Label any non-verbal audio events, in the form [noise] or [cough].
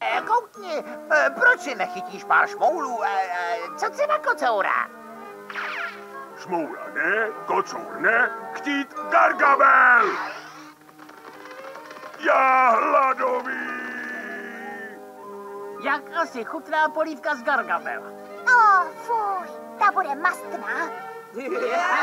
E, koukni, e, proč si nechytíš pár šmoulů? E, co si na kocoura? Šmoula ne, kocour ne, chtít Gargamel! Já hladový! Jak asi chutná polívka z Gargamela? O, fuj, ta bude mastná. [laughs]